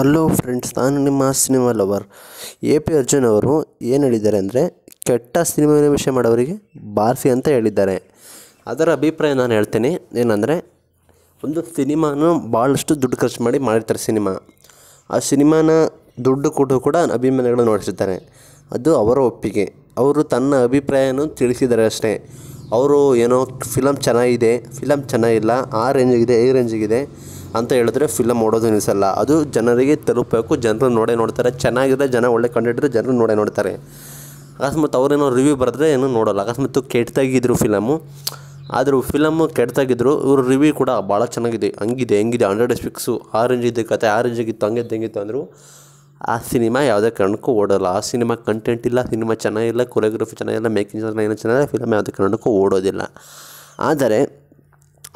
Hello friends ನಾನು ನಿಮ್ಮ cinema lover A P Arjun ಅವರು ಏನು ಹೇಳಿದ್ದಾರೆ ಅಂದರೆ, ಕೆಟ್ಟ ಸಿನಿಮಾ ವಿಷಯ ಮಾಡೋರಿಗೆ ಬಾರಿಸಿ ಅಂತ ಹೇಳಿದ್ದಾರೆ. ಅದರ ಅಭಿಪ್ರಾಯ ನಾನು ಹೇಳ್ತೀನಿ, ಏನಂದರೆ, ಒಂದು ಸಿನಿಮಾನ ಭಾಳಷ್ಟು ದುಡ್ಡು ಖರ್ಚು ಮಾಡಿ ಮಾಡಿರ್ತಾರೆ ಸಿನಿಮಾ ಆ ಸಿನಿಮಾನ ದುಡ್ಡು ಕೊಟ್ಟು ಕೂಡ ಅಭಿಮಾನಿಗಳು ನೋಡಿಸಿದ್ದಾರೆ ಅದು ಅವರ ಒಪ್ಪಿಗೆ. ಅವರು ತನ್ನ ಅಭಿಪ್ರಾಯನೂ ತಿಳಿಸಿದ್ದಾರೆ ಅಷ್ಟೇ. ಅವರು ಏನೋ ಫಿಲಮ್ ಚೆನ್ನಾಗಿದೆ ಫಿಲಮ್ ಚೆನ್ನಾಗಿಲ್ಲ, ಆ ರೇಂಜಿಗಿದೆ ಈ ರೇಂಜಿಗಿದೆ ಅಂತ ಹೇಳಿದ್ರೆ ಫಿಲಮ್ ಓಡೋದು ನಿಲ್ಲಿಸಲ್ಲ ಅದು ಜನರಿಗೆ ತಲುಪಬೇಕು. ಜನರು ನೋಡೇ ನೋಡ್ತಾರೆ. ಚೆನ್ನಾಗಿದ್ರೆ ಜನ ಒಳ್ಳೆ ಕಂಡಿದ್ರೆ ಜನರು ನೋಡೇ ನೋಡ್ತಾರೆ. ಅಕಸ್ಮಾತ್ ಅವರೇನೋ ರಿವ್ಯೂ ಬರೆದ್ರೆ ಏನೂ ನೋಡೋಲ್ಲ. ಅಕಸ್ಮಾತ್ ಕೆಟ್ಟದಾಗಿದ್ರು ಫಿಲಮು ಆದರೂ ಫಿಲಮ್ಮು ಕೆಟ್ಟದಾಗಿದ್ರು ಇವ್ರ ರಿವ್ಯೂ ಕೂಡ ಭಾಳ ಚೆನ್ನಾಗಿದೆ. ಹಂಗಿದೆ, ಹೆಂಗಿದೆ. ಹಂಡ್ರೆಡ್ ಎಸ್ ಫಿಕ್ಸು ಆ ಇದ್ದ ಕತೆ, ಆರೆಂಜ್ ಆಗಿತ್ತು ಹಂಗಿತ್ತು ಹೆಂಗಿತ್ತು ಅಂದರು ಆ ಸಿನಿಮಾ ಯಾವುದೇ ಕಾರಣಕ್ಕೂ ಓಡೋಲ್ಲ. ಆ ಸಿನಿಮಾ ಕಂಟೆಂಟ್ ಇಲ್ಲ ಸಿನಿಮಾ ಚೆನ್ನಾಗಿಲ್ಲ ಕೊರಿಯೋಗ್ರಫಿ ಚೆನ್ನಾಗಿಲ್ಲ ಮೇಕಿಂಗ್ ಚೆನ್ನಾಗಿಲ್ಲ ಚೆನ್ನಾಗಿಲ್ಲ ಫಿಲಮ್ ಯಾವುದೇ ಕಾರಣಕ್ಕೂ ಓಡೋದಿಲ್ಲ. ಆದರೆ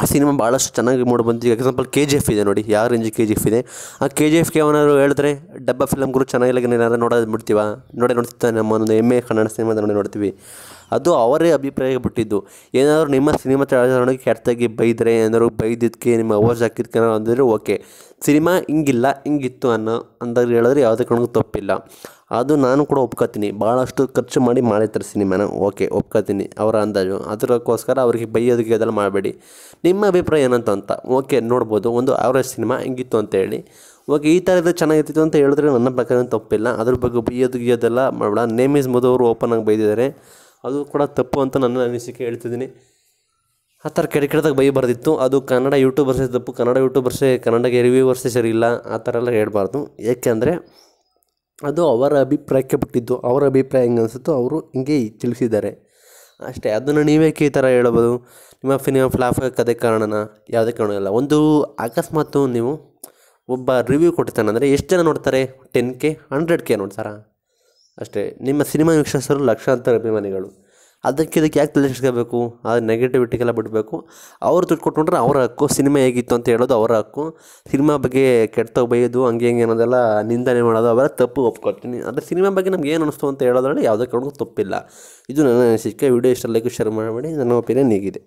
ಆ ಸಿನಿಮಾ ಭಾಳಷ್ಟು ಚೆನ್ನಾಗಿ ಮೂಡ್ ಬಂತು. ಈಗ ಎಕ್ಸಾಂಪಲ್ ಕೆ ಜಿ ಎಫ್ ಇದೆ ನೋಡಿ. ಯಾವ ರೇಂಜ್ ಕೆ ಜಿ ಎಫ್ ಇದೆ? ಆ ಕೆ ಜಿ ಎಫ್ಗೆ ಅವನಾದ್ರು ಹೇಳಿದ್ರೆ, ಡಬ್ಬ ಫಿಲಮ್ಗಳು ಚೆನ್ನಾಗಿಲ್ಲ ಏನಾದ್ರು ನೋಡೋದು ಬಿಡ್ತೀವ? ನೋಡೇ ನೋಡ್ತಿದ್ದ ನಮ್ಮ ಒಂದು ಎಮ್ಮೆ ಕನ್ನಡ ಸಿನಿಮಾ ನೋಡಿ ನೋಡ್ತೀವಿ. ಅದು ಅವರೇ ಅಭಿಪ್ರಾಯ ಬಿಟ್ಟಿದ್ದು. ಏನಾದರೂ ನಿಮ್ಮ ಸಿನಿಮಾ ತಗೊಳ್ಳೋಕೆ ಕೆಟ್ಟಾಗಿ ಬೈದರೆ, ಏನಾದ್ರು ಬೈದಿದ್ದಕ್ಕೆ ನಿಮ್ಮ ಅವಾಜ್ ಹಾಕಿದ್ಕೆ ಅಂದರೆ ಓಕೆ ಸಿನಿಮಾ ಹಿಂಗಿಲ್ಲ, ಹಿಂಗಿತ್ತು ಅನ್ನೋ ಅಂದಾಗ ಹೇಳಿದ್ರೆ ಯಾವುದೇ ಕಾರಣಕ್ಕೂ ತಪ್ಪಿಲ್ಲ. ಅದು ನಾನು ಕೂಡ ಒಪ್ಕೋತೀನಿ. ಭಾಳಷ್ಟು ಖರ್ಚು ಮಾಡಿ ಮಾಡಿರ್ತಾರೆ ಸಿನಿಮಾನ ಓಕೆ, ಒಪ್ಕೋತೀನಿ ಅವರ ಅಂದಾಜು. ಅದಕ್ಕೋಸ್ಕರ ಅವ್ರಿಗೆ ಬೈಯೋದಕ್ಕೆ ಅದೆಲ್ಲ ಮಾಡಬೇಡಿ. ನಿಮ್ಮ ಅಭಿಪ್ರಾಯ ಏನಂತ ಅಂತ. ಓಕೆ, ನೋಡ್ಬೋದು. ಒಂದು ಆವ್ರೇಜ್ ಸಿನಿಮಾ ಹೆಂಗಿತ್ತು ಅಂತ ಹೇಳಿ. ಓಕೆ, ಈ ಥರ ಚೆನ್ನಾಗಿರ್ತಿತ್ತು ಅಂತ ಹೇಳಿದ್ರೆ ನನ್ನ ಪ್ರಕಾರ ತಪ್ಪಿಲ್ಲ. ಅದ್ರ ಬಗ್ಗೆ ಬೈಯೋದು ಗೀಯೋದೆಲ್ಲ ಮಾಡಬೇಡ. ನೇಮ್ ಈಸ್ ಮಧು ಅವರು ಓಪನ್ ಆಗಿ ಬೈದಿದ್ದಾರೆ. ಅದು ಕೂಡ ತಪ್ಪು ಅಂತ ನನ್ನ ಅನಿಸಿಕೆ ಹೇಳ್ತಿದ್ದೀನಿ. ಆ ಥರ ಕೆಡ ಕೆಡದಾಗ ಬೈಬಾರ್ದಿತ್ತು. ಅದು ಕನ್ನಡ ಯೂಟ್ಯೂಬರ್ಸೇ ತಪ್ಪು. ಕನ್ನಡ ಯೂಟ್ಯೂಬರ್ಸೇ ಕನ್ನಡಗೆ ರಿವ್ಯೂವರ್ಸೇ ಸರಿ ಇಲ್ಲ ಆ ಥರ ಎಲ್ಲ ಹೇಳ್ಬಾರ್ದು. ಏಕೆಂದರೆ ಅದು ಅವರ ಅಭಿಪ್ರಾಯಕ್ಕೆ ಬಿಟ್ಟಿದ್ದು. ಅವರ ಅಭಿಪ್ರಾಯ ಹೆಂಗೆ ಅನಿಸುತ್ತೋ ಅವರು ಹಿಂಗೆ ತಿಳಿಸಿದ್ದಾರೆ. ಅಷ್ಟೇ, ಅದನ್ನು ನೀವೇಕೆ ಈ ಥರ ಹೇಳ್ಬೋದು? ನಿಮ್ಮ ಫಿನಿಮ ಫ್ಲಾಫ್ ಕತೆ ಕಾರಣನ? ಯಾವುದೇ ಕಾರಣ ಇಲ್ಲ. ಒಂದು ಅಕಸ್ಮಾತು ನೀವು ಒಬ್ಬ ರಿವ್ಯೂ ಕೊಡ್ತಾನಂದರೆ ಎಷ್ಟು ಜನ ನೋಡ್ತಾರೆ? ಟೆನ್ ಕೆ ಹಂಡ್ರೆಡ್ ಕೆ ನೋಡ್ತಾರಾ? ಅಷ್ಟೇ, ನಿಮ್ಮ ಸಿನಿಮಾ ವೀಕ್ಷಿಸಲು ಲಕ್ಷಾಂತರ ಅಭಿಮಾನಿಗಳು. ಅದಕ್ಕೆ ಇದಕ್ಕೆ ಯಾಕೆ ತಲೆಸ್ಕೋಬೇಕು ಆ ನೆಗೆಟಿವಿಟಿಗೆಲ್ಲ ಬಿಡಬೇಕು. ಅವ್ರು ದುಡ್ಡು ಕೊಟ್ಕೊಂಡ್ರೆ ಅವರ ಹಕ್ಕು ಸಿನಿಮಾ ಹೇಗಿತ್ತು ಅಂತ ಹೇಳೋದು ಅವರ ಹಕ್ಕು. ಸಿನಿಮಾ ಬಗ್ಗೆ ಕೆಟ್ಟ ಬೈಯೋದು, ಹಂಗೆ ಹಿಂಗೆ ಅನ್ನೋದೆಲ್ಲ ನಿಂದನೆ ಮಾಡೋದು ಅವೆಲ್ಲ ತಪ್ಪು ಒಪ್ಕೊಳ್ತೀನಿ ಆದರೆ ಸಿನಿಮಾ ಬಗ್ಗೆ ನಮ್ಗೆ ಏನು ಅನಿಸ್ತು ಅಂತ ಹೇಳೋದ್ರಲ್ಲಿ ಯಾವುದೇ ಕಾರಣಕ್ಕೂ ತಪ್ಪಿಲ್ಲ. ಇದು ನನ್ನ ಅನಿಸಿಕೆ. ವಿಡಿಯೋ ಇಷ್ಟ, ಲೈಕ್, ಶೇರ್ ಮಾಡಿ. ನನ್ನ ಒಪಿನಿಯನ್ ಹೀಗಿದೆ.